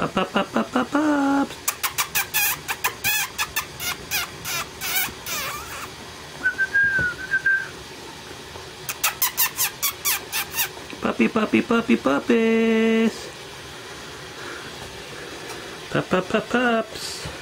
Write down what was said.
Pop, pop, pop, pop, pop, pops. Puppy, puppy, puppy, puppies. Pup, pup, pup, pups.